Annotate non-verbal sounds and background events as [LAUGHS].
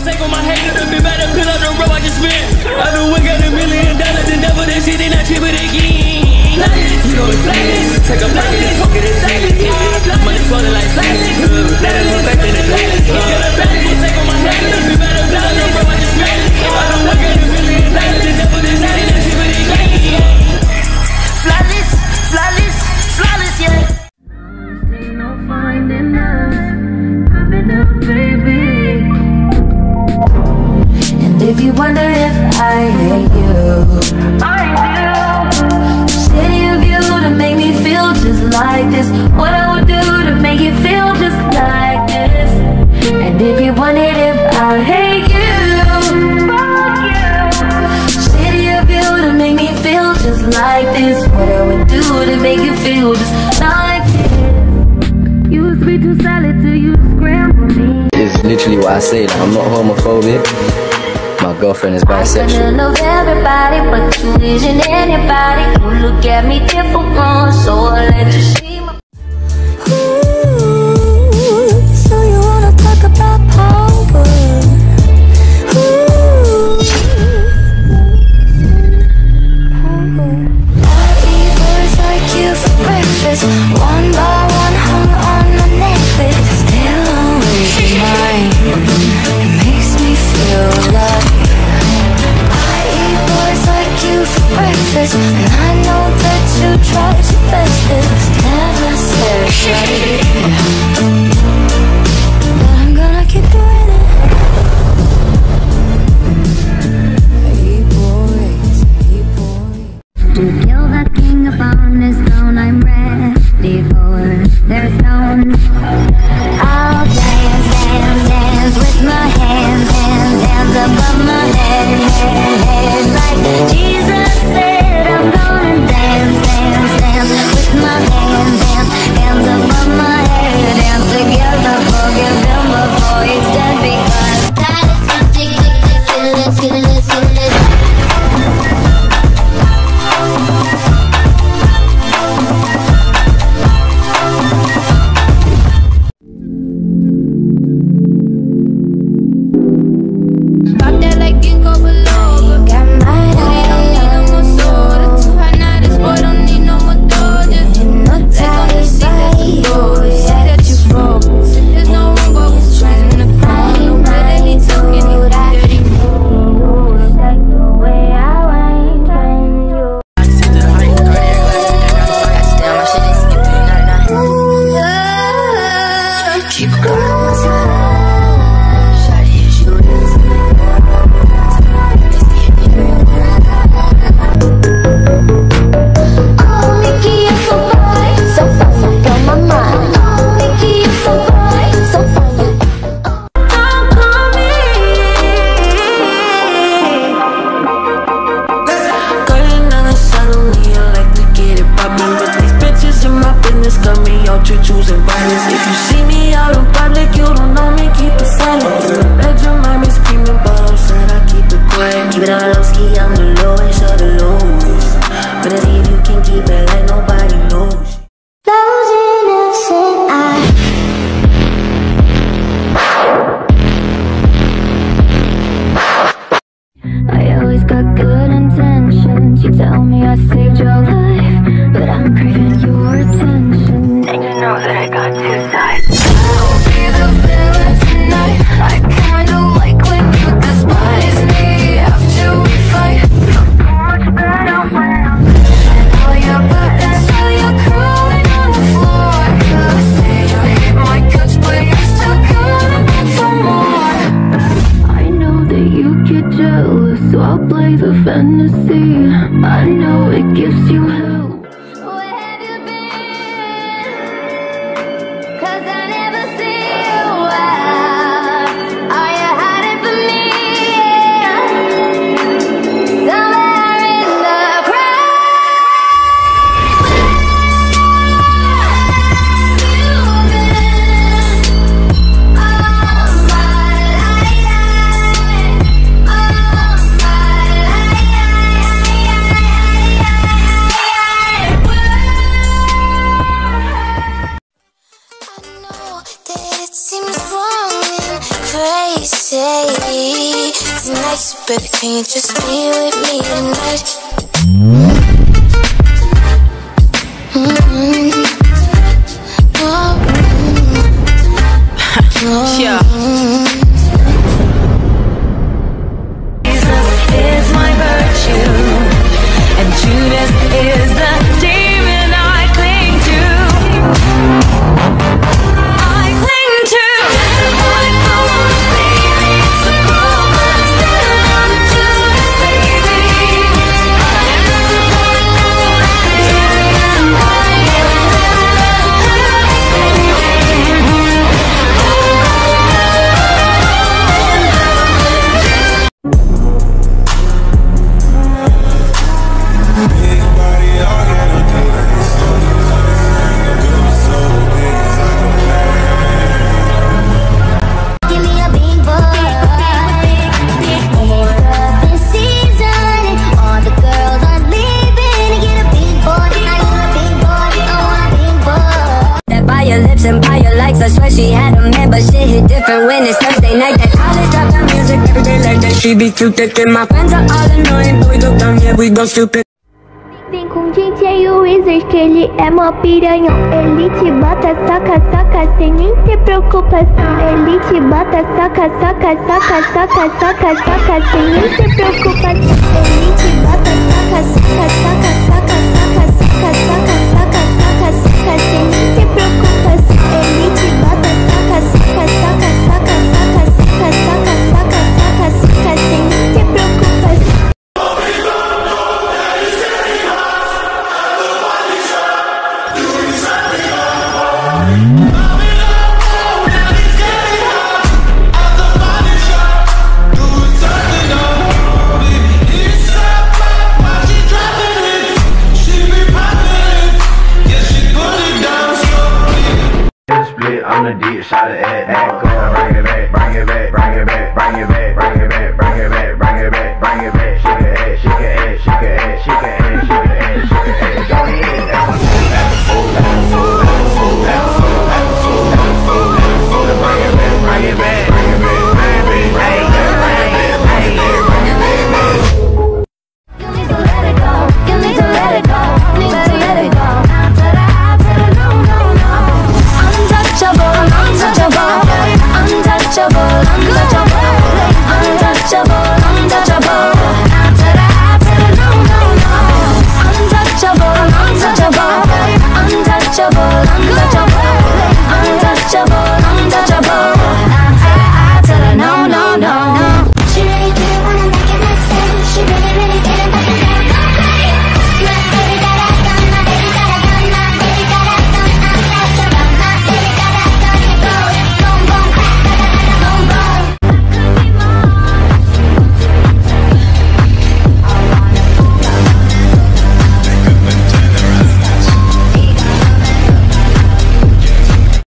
sake on my haters. If it better, the road I just spent. I've been working a million dollars, the devil, this shit ain't not cheap, but again. You know it's like this. Take a block and poke it inside it. Money falling like. Let it look back in the glass. Get a bag, take on my haters. It better, if you wonder if I hate you, I do. city of you to make me feel just like this. What I would do to make you feel just like this. And if you wondered if I hate you, Fuck you. city of you to make me feel just like this. What I would do to make you feel just like this. Used to be too solid till you scramble me. It's literally what I say. I'm not homophobic. My girlfriend is I bisexual. love everybody, but you isn't anybody. You look at me different, so I let you see my. Ooh, so you wanna talk about power? Breakfast. And I know that you tried your bestest Never said But I'm gonna keep doing it. Eat boys, eat boys. To kill the king upon his throne, I'm ready for. Their stones. I'll dance, dance, dance with my hands, hands, hands above my head, play the fantasy. I know it gives you hell. Tonight, baby, can you just be with me tonight? Oh. [LAUGHS] Yeah. Jesus is my virtue, and Judas is your lips and by your likes. I swear she had a man, but shit hit different when it's Thursday night. That college drop that music every day like that. She be too thick, and my friends are all annoying, but we go dumb, yeah, we go stupid. Vem com DJ Wizard que ele é mó piranhão Ele te bota, saca, saca, sem nem ter preocupação Ele te bota, saca, saca, saca, saca, saca, saca, sem nem ter preocupação Ele te bota, saca, saca, I'm the deep shot of it. Echo. Bring it back, bring it back, bring it back, bring it back, bring it back, bring it back, bring it back, bring it back.